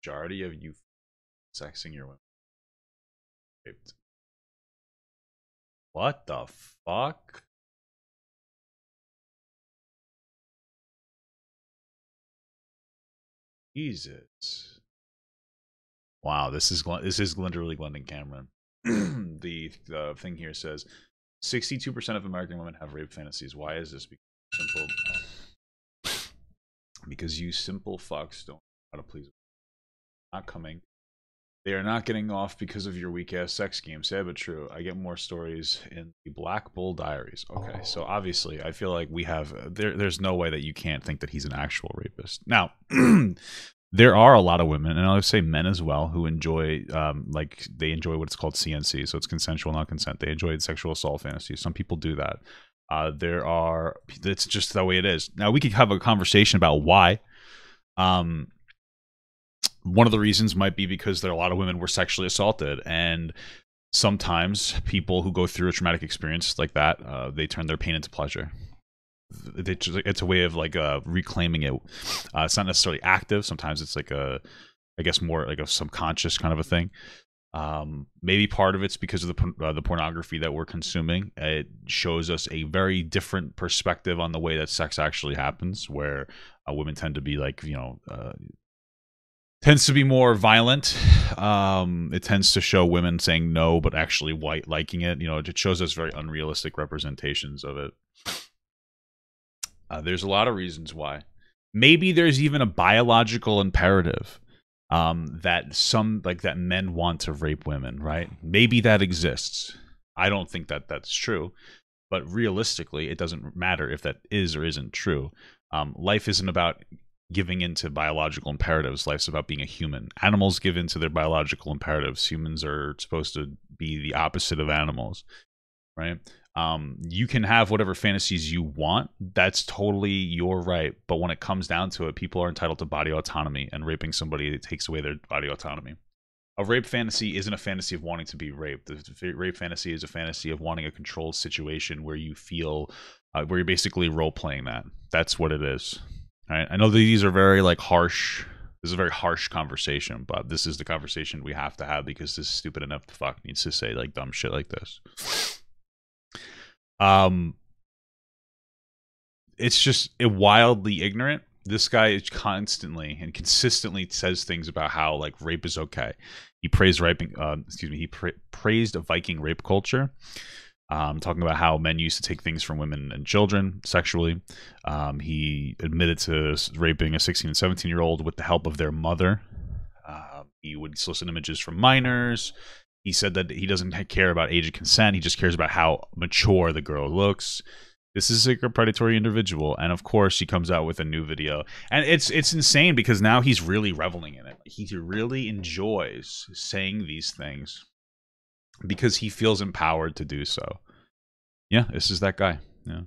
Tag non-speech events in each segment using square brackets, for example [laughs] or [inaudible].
majority of you sexing your women. What the fuck? Jesus. Wow, this is this is literally Glendon Cameron. [clears throat] the uh, thing here says 62% of American women have rape fantasies. Why is this? Because simple because you simple fucks don't know how to please. Not coming. They are not getting off because of your weak ass sex game. Sad but true. I get more stories in the Black Bull Diaries. Okay, so obviously, I feel like we have there. There's no way that you can't think that he's an actual rapist. Now, [clears throat] there are a lot of women, and I'll say men as well, who enjoy um, like they enjoy what's called CNC, so it's consensual non-consent. They enjoy sexual assault fantasies. Some people do that. Uh, there are. It's just the way it is. Now we could have a conversation about why. Um, one of the reasons might be because there are a lot of women were sexually assaulted, and sometimes people who go through a traumatic experience like that, uh, they turn their pain into pleasure. It's a way of like uh, reclaiming it. Uh, it's not necessarily active. Sometimes it's like a, I guess more like a subconscious kind of a thing. Um, maybe part of it's because of the uh, the pornography that we're consuming. It shows us a very different perspective on the way that sex actually happens, where uh, women tend to be like you know uh, tends to be more violent. Um, it tends to show women saying no, but actually white liking it. You know, it shows us very unrealistic representations of it. Uh, there's a lot of reasons why. Maybe there's even a biological imperative um, that some like that men want to rape women, right? Maybe that exists. I don't think that that's true, but realistically, it doesn't matter if that is or isn't true. Um, life isn't about giving into biological imperatives. Life's about being a human. Animals give into their biological imperatives. Humans are supposed to be the opposite of animals, right? Um, you can have whatever fantasies you want. That's totally your right. But when it comes down to it, people are entitled to body autonomy, and raping somebody takes away their body autonomy. A rape fantasy isn't a fantasy of wanting to be raped. The rape fantasy is a fantasy of wanting a controlled situation where you feel, uh, where you're basically role playing that. That's what it is. Right. I know these are very like harsh. This is a very harsh conversation, but this is the conversation we have to have because this stupid enough to fuck needs to say like dumb shit like this. Um, it's just wildly ignorant. This guy is constantly and consistently says things about how like rape is okay. He praised raping. Uh, excuse me. He pra- praised a Viking rape culture. Um, talking about how men used to take things from women and children sexually. Um, he admitted to raping a 16 and 17 year old with the help of their mother. Uh, he would solicit images from minors. He said that he doesn't care about age of consent. He just cares about how mature the girl looks. This is a predatory individual, and of course, he comes out with a new video, and it's it's insane because now he's really reveling in it. He really enjoys saying these things because he feels empowered to do so. Yeah, this is that guy. Yeah.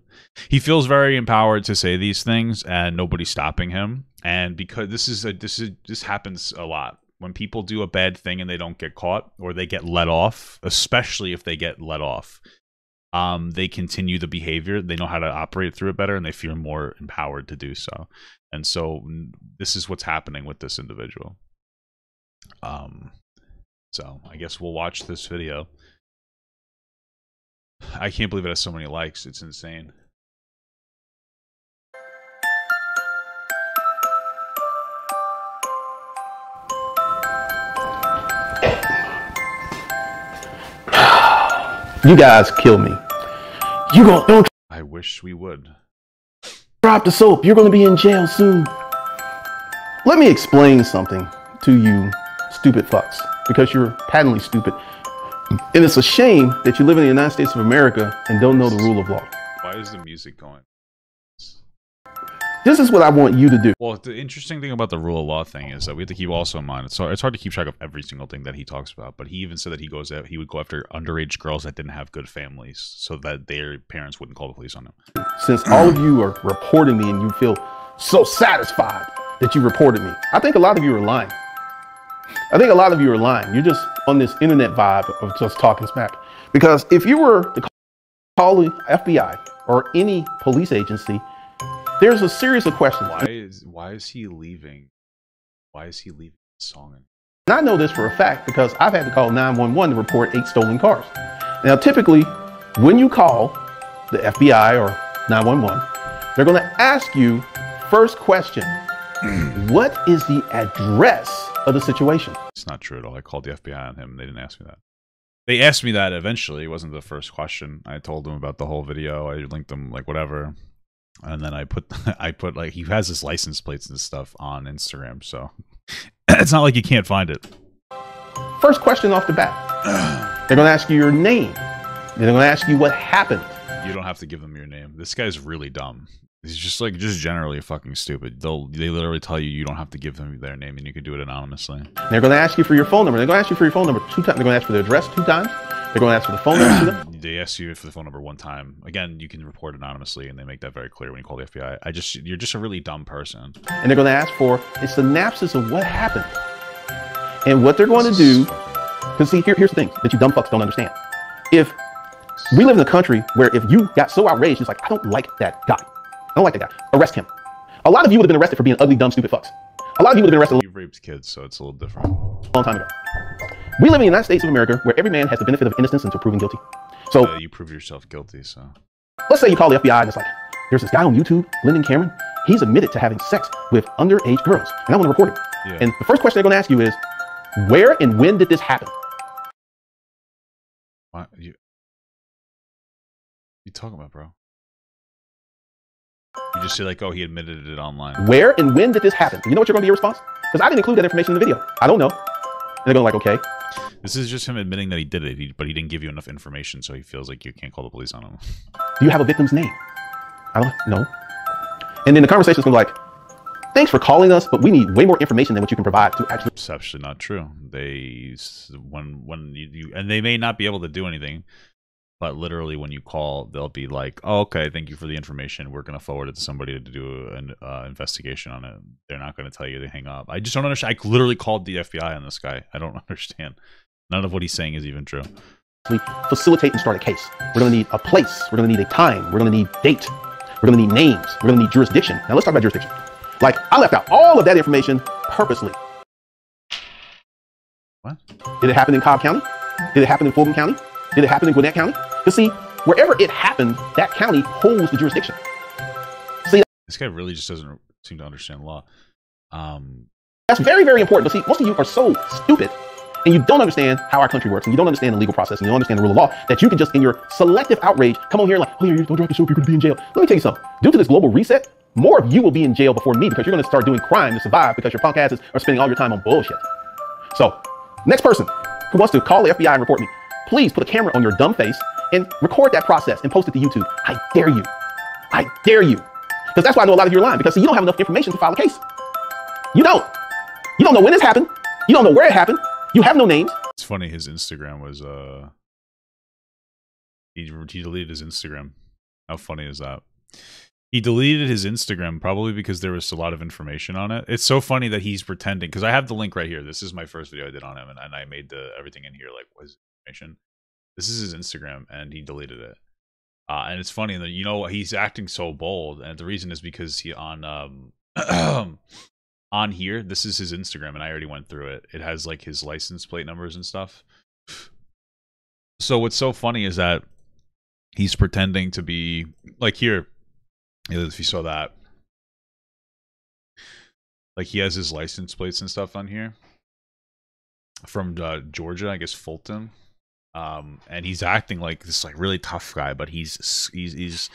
He feels very empowered to say these things and nobody's stopping him. And because this is a this is this happens a lot when people do a bad thing and they don't get caught or they get let off, especially if they get let off, um, they continue the behavior. They know how to operate through it better and they feel more empowered to do so. And so this is what's happening with this individual. Um, so I guess we'll watch this video. I can't believe it has so many likes. It's insane. You guys kill me. You gonna don't I wish we would. Drop the soap. You're gonna be in jail soon. Let me explain something to you, stupid fucks, because you're patently stupid. And it's a shame that you live in the United States of America and don't know the rule of law. Why is the music going? This is what I want you to do. Well, the interesting thing about the rule of law thing is that we have to keep also in mind. So it's hard to keep track of every single thing that he talks about. But he even said that he goes out, he would go after underage girls that didn't have good families, so that their parents wouldn't call the police on them. Since all of you are reporting me and you feel so satisfied that you reported me, I think a lot of you are lying. I think a lot of you are lying. You're just on this internet vibe of just talking smack. Because if you were to call the FBI or any police agency there's a series of questions. Why is why is he leaving? Why is he leaving the Song. And I know this for a fact because I've had to call 911 to report eight stolen cars. Now, typically, when you call the FBI or 911, they're going to ask you first question What is the address of the situation? It's not true at all. I called the FBI on him. They didn't ask me that. They asked me that eventually. It wasn't the first question. I told them about the whole video. I linked them like whatever, and then I put [laughs] I put like he has his license plates and stuff on Instagram. So [clears throat] it's not like you can't find it. First question off the bat [clears throat] they're going to ask you your name, they're going to ask you what happened. You don't have to give them your name. This guy's really dumb. He's just like just generally fucking stupid. They'll they literally tell you you don't have to give them their name and you can do it anonymously. They're going to ask you for your phone number. They're going to ask you for your phone number two times. They're going to ask for the address two times. They're going to ask for the phone number. They ask you for the phone number one time. Again, you can report anonymously, and they make that very clear when you call the FBI. I just you're just a really dumb person. And they're going to ask for a synopsis of what happened. And what they're going to do, because see, here, here's the thing that you dumb fucks don't understand. If we live in a country where if you got so outraged, it's like, I don't like that guy. I don't like that guy. Arrest him. A lot of you would have been arrested for being ugly, dumb, stupid fucks. A lot of you would have been arrested He raped kids, so it's a little different. a long time ago. We live in the United States of America where every man has the benefit of innocence until proven guilty. So Uh, you prove yourself guilty, so let's say you call the FBI and it's like, there's this guy on YouTube, Glendon Cameron. He's admitted to having sex with underage girls, and I want to report it. yeah. And the first question they're going to ask you is, where and when did this happen? What you you talking about, bro? You just say like, oh, he admitted it online. Where and when did this happen? You know what you're going to be your response? Because I didn't include that information in the video. I don't know. And they're going to like, okay. This is just him admitting that he did it, but he didn't give you enough information, so he feels like you can't call the police on him. Do [laughs] you have a victim's name? I don't know. And then the conversation is going to be like, thanks for calling us, but we need way more information than what you can provide to actually. It's actually not true. They when when you, you and they may not be able to do anything, but literally when you call, they'll be like, oh, "Okay, thank you for the information. We're gonna forward it to somebody to do an uh, investigation on it." They're not gonna tell you to hang up. I just don't understand. I literally called the FBI on this guy. I don't [laughs] understand. None of what he's saying is even true. We facilitate and start a case. We're going to need a place. We're going to need a time. We're going to need date. We're going to need names. We're going to need jurisdiction. Now let's talk about jurisdiction. Like I left out all of that information purposely. What? Did it happen in Cobb County? Did it happen in Fulton County? Did it happen in Gwinnett County? Because see, wherever it happened, that county holds the jurisdiction. See, this guy really just doesn't seem to understand law. Um, That's very, very important. But see, most of you are so stupid and you don't understand how our country works and you don't understand the legal process and you don't understand the rule of law that you can just, in your selective outrage, come on here like, oh, yeah, don't drop the soap, you're going to be in jail. Let me tell you something. Due to this global reset, more of you will be in jail before me because you're going to start doing crime to survive because your punk asses are spending all your time on bullshit. So, next person who wants to call the FBI and report me, please put a camera on your dumb face and record that process and post it to YouTube. I dare you. I dare you. Because that's why I know a lot of you are lying because see, you don't have enough information to file a case. You don't. You don't know when this happened. You don't know where it happened. You have no names. it's funny. His Instagram was uh, he he deleted his Instagram. How funny is that? He deleted his Instagram probably because there was a lot of information on it. It's so funny that he's pretending because I have the link right here. This is my first video I did on him, and, and I made the everything in here like was information. This is his Instagram, and he deleted it. Uh, and it's funny that you know he's acting so bold, and the reason is because he on um [clears throat] on here. This is his Instagram, and I already went through it. It has like his license plate numbers and stuff. So what's so funny is that he's pretending to be like here. If you saw that, like he has his license plates and stuff on here from uh, Georgia, I guess Fulton. Um, and he's acting like this like really tough guy, but he's he's he's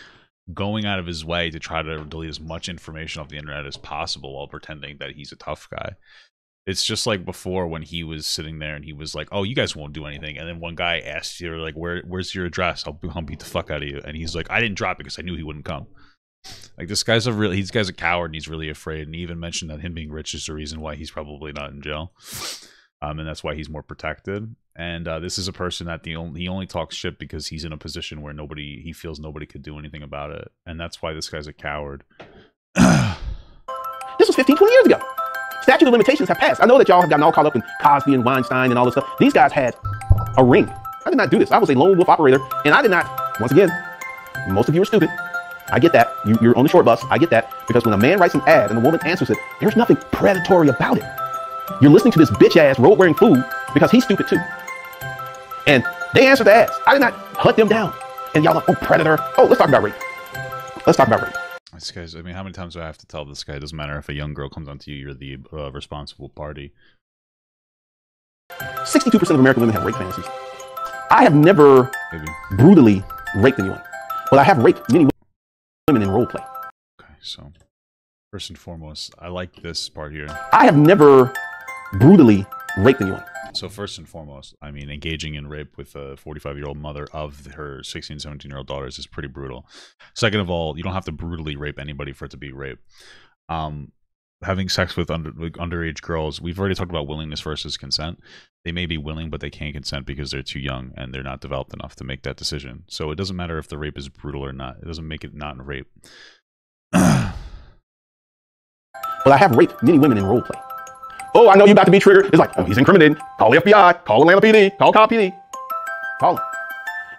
going out of his way to try to delete as much information off the internet as possible while pretending that he's a tough guy. It's just like before when he was sitting there and he was like, "Oh, you guys won't do anything," and then one guy asked you like, "Where, where's your address? I'll, I'll beat the fuck out of you," and he's like, "I didn't drop it because I knew he wouldn't come." Like this guy's a real, he's guy's a coward and he's really afraid. And he even mentioned that him being rich is the reason why he's probably not in jail, um, and that's why he's more protected. And uh, this is a person that the only he only talks shit because he's in a position where nobody he feels nobody could do anything about it, and that's why this guy's a coward. This was 15, 20 years ago. Statute of limitations have passed. I know that y'all have gotten all caught up in Cosby and Weinstein and all this stuff. These guys had a ring. I did not do this. I was a lone wolf operator, and I did not, once again, most of you are stupid. I get that. You, you're on the short bus. I get that. Because when a man writes an ad and a woman answers it, there's nothing predatory about it. You're listening to this bitch ass road wearing fool because he's stupid too. And they answered the ass. I did not hunt them down. And y'all like, oh, predator. Oh, let's talk about rape. Let's talk about rape. This guy's. I mean, how many times do I have to tell this guy? It doesn't matter if a young girl comes onto you, you're the uh, responsible party. 62% of American women have rape fantasies. I have never Maybe. brutally raped anyone, but I have raped many women in role play. Okay, so first and foremost, I like this part here. I have never brutally raped anyone. So first and foremost, I mean, engaging in rape with a 45-year-old mother of her 16, 17-year-old daughters is pretty brutal. Second of all, you don't have to brutally rape anybody for it to be rape. Um, having sex with under underage girls, we've already talked about willingness versus consent. They may be willing, but they can't consent because they're too young and they're not developed enough to make that decision. So it doesn't matter if the rape is brutal or not. It doesn't make it not rape. [clears throat] But I have raped many women in role play. Oh, I know you about to be triggered. It's like, oh, he's incriminating. Call the FBI. Call Atlanta PD. Call Cobb PD. Call it.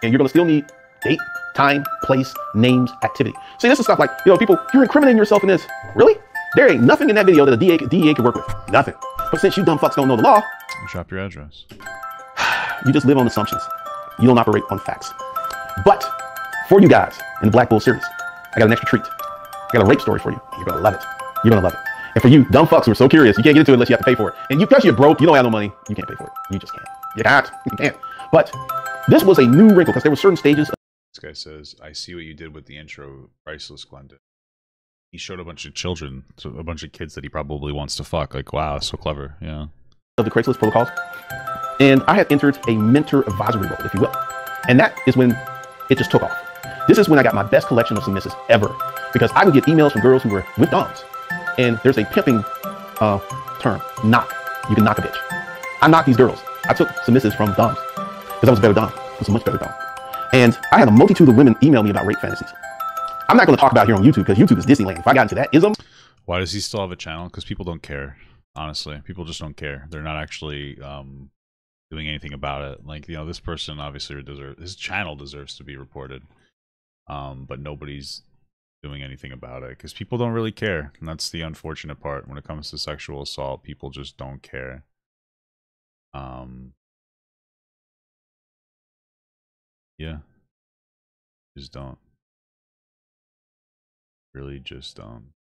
And you're going to still need date, time, place, names, activity. See, this is stuff like, you know, people, you're incriminating yourself in this. Really? There ain't nothing in that video that a DA, DEA can work with. Nothing. But since you dumb fucks don't know the law, Drop your address. [sighs] you just live on assumptions. You don't operate on facts. But for you guys in the Black Bull series, I got an extra treat. I got a rape story for you. You're gonna love it. You're gonna love it. And for you dumb fucks who are so curious, you can't get into it unless you have to pay for it. And you, because you're broke, you don't have no money, you can't pay for it. You just can't. You can't. You can't. But this was a new wrinkle because there were certain stages. Of- This guy says, "I see what you did with the intro, priceless, Glendon." He showed a bunch of children, so a bunch of kids that he probably wants to fuck. Like, wow, so clever. Yeah. of the Craigslist protocols. And I had entered a mentor advisory role, if you will. And that is when it just took off. This is when I got my best collection of submissions ever because I would get emails from girls who were with doms. And there's a pimping uh, term, knock. You can knock a bitch. I knocked these girls. I took submissives from doms because I was a better dom. I was a much better dom. And I had a multitude of women email me about rape fantasies. I'm not going to talk about here on YouTube because YouTube is Disneyland. If I got into that ism, Why does he still have a channel? Because people don't care. Honestly, people just don't care. They're not actually um, doing anything about it. Like you know, this person obviously deserves his channel deserves to be reported, um, but nobody's doing anything about it because people don't really care. And that's the unfortunate part when it comes to sexual assault. People just don't care. Um, yeah, just don't. Really, just don't.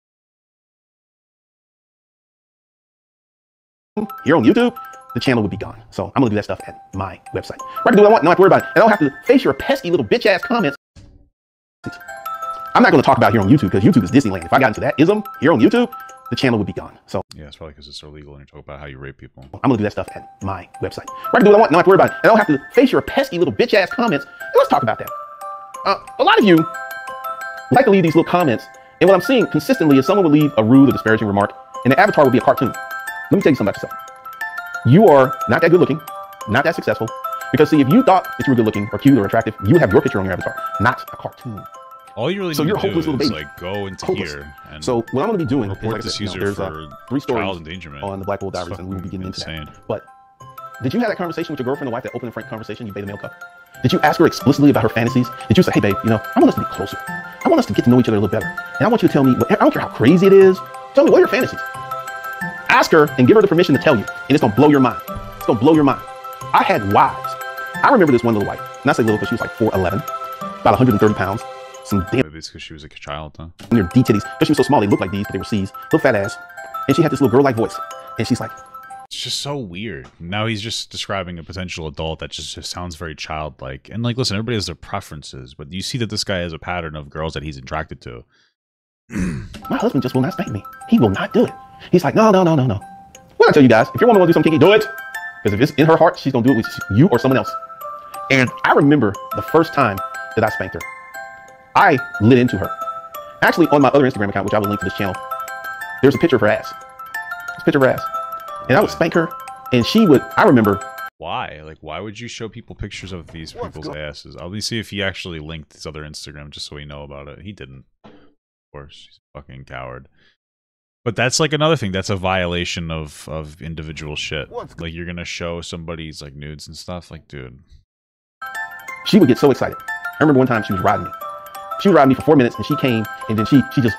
here on YouTube, the channel would be gone. So I'm gonna do that stuff at my website. Where I can do what I want, don't have to worry about it. And I don't have to face your pesky little bitch ass comments. I'm not gonna talk about here on YouTube because YouTube is Disneyland. If I got into that ism here on YouTube, the channel would be gone. So Yeah, it's probably because it's illegal and you talk about how you rape people. I'm gonna do that stuff at my website. Where I can do what I want, don't have to worry about it. And I don't have to face your pesky little bitch ass comments. And let's talk about that. Uh, a lot of you like to leave these little comments, and what I'm seeing consistently is someone will leave a rude or disparaging remark, and the avatar will be a cartoon. Let me tell you something about yourself. You are not that good looking, not that successful. Because see, if you thought that you were good looking or cute or attractive, you would have your picture on your avatar, not a cartoon. All you really So need to do hopeless little is baby. like go into Hopeless. here and So what I'm going to be doing is, like this said, you know, there's for three stories endangerment. on the Black Bull Diaries, and we will be getting into insane. that. But did you have that conversation with your girlfriend or wife, that open and frank conversation you made the mail cup? Did you ask her explicitly about her fantasies? Did you say, hey, babe, you know, I want us to be closer. I want us to get to know each other a little better. And I want you to tell me, I don't care how crazy it is, tell me what are your fantasies. Ask her and give her the permission to tell you, and it's gonna blow your mind. It's gonna blow your mind. I had wives. I remember this one little wife, and I say little because she was like 4'11, about 130 pounds, some damn Maybe it's because she was a child, huh? near D titties. But she was so small, they looked like D's, but they were C's. Little fat ass. And she had this little girl like voice. And she's like, It's just so weird. Now he's just describing a potential adult that just, just sounds very childlike. And like, listen, everybody has their preferences, but you see that this guy has a pattern of girls that he's attracted to. [clears throat] My husband just will not spank me. He will not do it. He's like, no, no, no, no, no. Well, I tell you guys, if your woman want to do something kinky, do it. Because if it's in her heart, she's going to do it with you or someone else. And I remember the first time that I spanked her. I lit into her. Actually, on my other Instagram account, which I will link to this channel, there's a picture of her ass. It's a picture of her ass. And I would spank her, and she would, I remember, Why? Like, why would you show people pictures of these people's asses? I'll be see if he actually linked his other Instagram just so we know about it. He didn't. Of course, he's a fucking coward. But that's like another thing. That's a violation of of individual shit. Like you're gonna show somebody's like nudes and stuff. Like, dude, she would get so excited. I remember one time she was riding me. She ride me for four minutes and she came and then she she just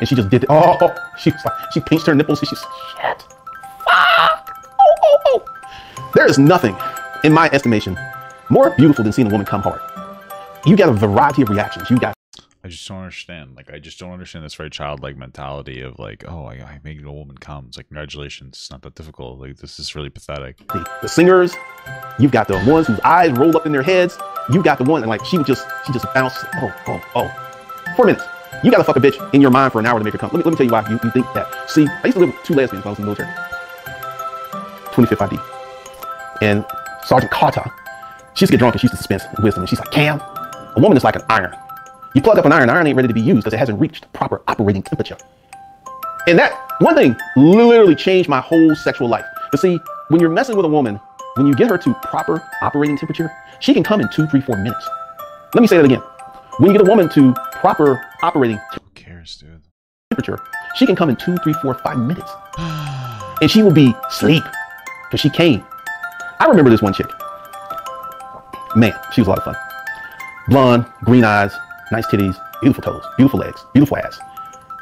and she just did it. Oh, oh, oh, she like, she pinched her nipples and she's shit. Fuck. Oh, oh, oh. There is nothing, in my estimation, more beautiful than seeing a woman come hard. You got a variety of reactions. You got I just don't understand. Like, I just don't understand this very childlike mentality of like, oh, I, I made a woman come. It's like, congratulations. It's not that difficult. Like, this is really pathetic. the, singers. You've got the ones whose eyes rolled up in their heads. You got the one and like she would just she just bounced. Oh oh oh. Four minutes. You got to fuck a bitch in your mind for an hour to make her come. Let me, let me tell you why you, you think that. See, I used to live with two lesbians when I was in the military. 25th ID. And Sergeant Carter, she used to get drunk and she used to dispense wisdom. And she's like, Cam, a woman is like an iron. You plug up an iron, iron ain't ready to be used because it hasn't reached proper operating temperature. And that one thing literally changed my whole sexual life. But see, when you're messing with a woman, when you get her to proper operating temperature, she can come in two, three, four minutes. Let me say that again. When you get a woman to proper operating Who cares, dude? temperature, she can come in two, three, four, five minutes. And she will be asleep because she came. I remember this one chick. Man, she was a lot of fun. Blonde, green eyes, nice titties, beautiful toes, beautiful legs, beautiful ass.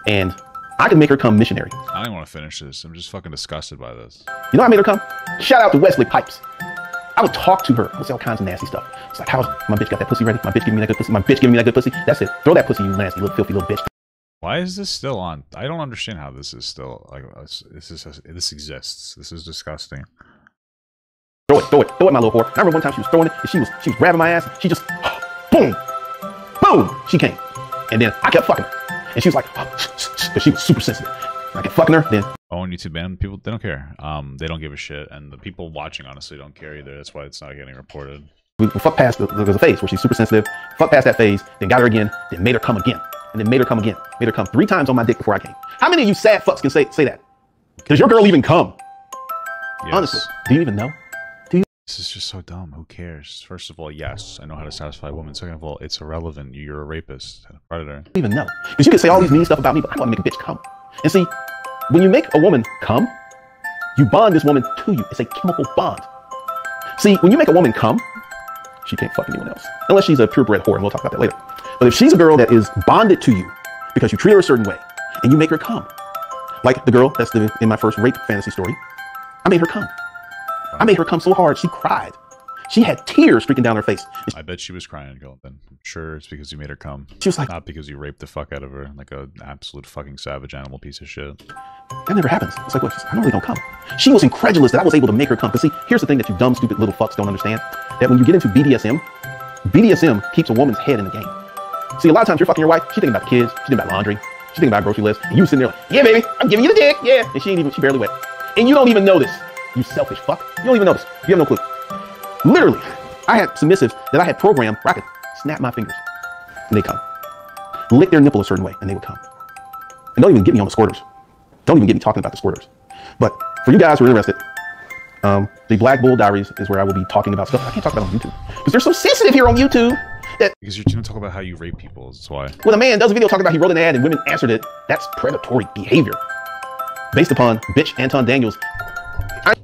And I can make her come missionary. I don't even want to finish this. I'm just fucking disgusted by this. You know how I made her come? Shout out to Wesley Pipes. I would talk to her. I would say all kinds of nasty stuff. It's like, how's my bitch got that pussy ready? My bitch giving me that good pussy. My bitch giving me that good pussy. That's it. Throw that pussy, you nasty little filthy little bitch. Why is this still on? I don't understand how this is still like uh, this. This is uh, this exists. This is disgusting. Throw it, throw it, throw it, my little whore. I remember one time she was throwing it and she was she was grabbing my ass. She just [gasps] boom, boom, she came. And then I kept fucking her. And she was like, because she was super sensitive. I kept fucking her, then Oh, on YouTube, man, people they don't care. Um, they don't give a shit, and the people watching honestly don't care either. That's why it's not getting reported. we, we fucked past the, there's a phase where she's super sensitive. Fuck past that phase, then got her again, then made her come again. And then made her come again. Made her come three times on my dick before I came. How many of you sad fucks can say say that? Does your girl even come? Yes. Honestly, do you even know? This is just so dumb. Who cares? First of all, yes, I know how to satisfy women. Second of all, it's irrelevant. You're a rapist, and a predator. I don't even know. Because you can say all these mean stuff about me, but I want to make a bitch come. And see, when you make a woman come, you bond this woman to you. It's a chemical bond. See, when you make a woman come, she can't fuck anyone else. Unless she's a purebred whore, and we'll talk about that later. But if she's a girl that is bonded to you because you treat her a certain way and you make her come, like the girl that's the, in my first rape fantasy story, I made her come. I made her come so hard, she cried. She had tears streaking down her face. I bet she was crying, Then I'm sure it's because you made her come, She was like, not because you raped the fuck out of her like a absolute fucking savage animal piece of shit. That never happens. It's like, what? She's, I normally don't come. She was incredulous that I was able to make her come. Because see, here's the thing that you dumb, stupid little fucks don't understand. That when you get into BDSM, BDSM keeps a woman's head in the game. See, a lot of times you're fucking your wife, she's thinking about the kids, she's thinking about laundry, she's thinking about grocery list, and you sitting there like, yeah, baby, I'm giving you the dick, yeah. And she ain't even, she barely wet. And you don't even know this. You selfish fuck. You don't even notice. You have no clue. Literally, I had submissives that I had programmed where I could snap my fingers and they come. Lick their nipple a certain way and they would come. And don't even get me on the squirters. Don't even get me talking about the squirters. But for you guys who are interested, um, the Black Bull Diaries is where I will be talking about stuff I can't talk about on YouTube because they're so sensitive here on YouTube. That Because you're going to talk about how you rape people. That's why. when a man does a video talking about he wrote an ad and women answered it, that's predatory behavior based upon bitch Anton Daniels.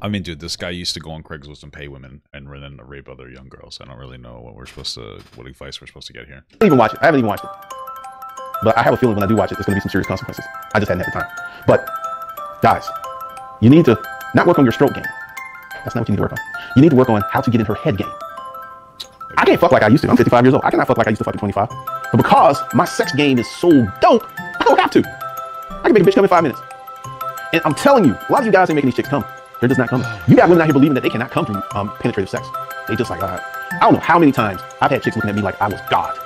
I mean, dude, this guy used to go on Craigslist and pay women and then rape other young girls. I don't really know what we're supposed to, what advice we're supposed to get here. I didn't even watch it. I haven't even watched it. But I have a feeling when I do watch it, there's going to be some serious consequences. I just hadn't had the time. But guys, you need to not work on your stroke game. That's not what you need to work on. You need to work on how to get in her head game. I can't fuck like I used to. I'm 55 years old. I cannot fuck like I used to fuck at 25. But because my sex game is so dope, I don't have to. I can make a bitch come in five minutes. And I'm telling you, a lot of you guys ain't making these chicks come. They're just not coming. You got women out here believing that they cannot come through um, penetrative sex. They just like, uh, I don't know how many times I've had chicks looking at me like I was God.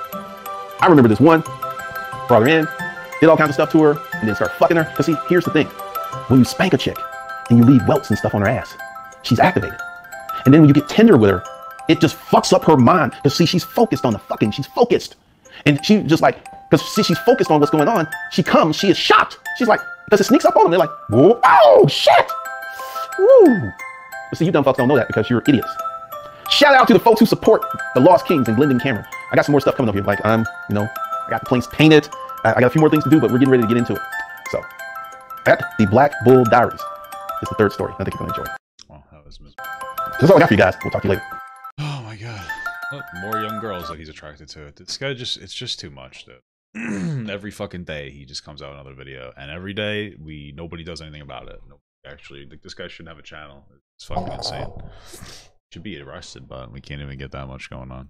I remember this one, brought her in, did all kinds of stuff to her, and then start fucking her. Because see, here's the thing. When you spank a chick and you leave welts and stuff on her ass, she's activated. And then when you get tender with her, it just fucks up her mind. Because see, she's focused on the fucking, she's focused. And she just like, because see, she's focused on what's going on. She comes, she is shocked. She's like, because it sneaks up on them. They're like, whoa, oh, shit. Woo. But see, you dumb fucks don't know that because you're idiots. Shout out to the folks who support the Lost Kings and Glendon Cameron. I got some more stuff coming up here. Like, I'm, um, you know, I got the planes painted. I, I got a few more things to do, but we're getting ready to get into it. So, at the Black Bull Diaries is the third story. I think you're going to enjoy. Wow, that was miserable. That's all I got for you guys. We'll talk to you later. Oh my god. Look, more young girls that he's attracted to. This guy just, it's just too much, dude. [clears throat] every fucking day he just comes out another video. And every day, we, nobody does anything about it. Actually, like this guy shouldn't have a channel. It's fucking insane. Oh. Should be arrested, but we can't even get that much going on.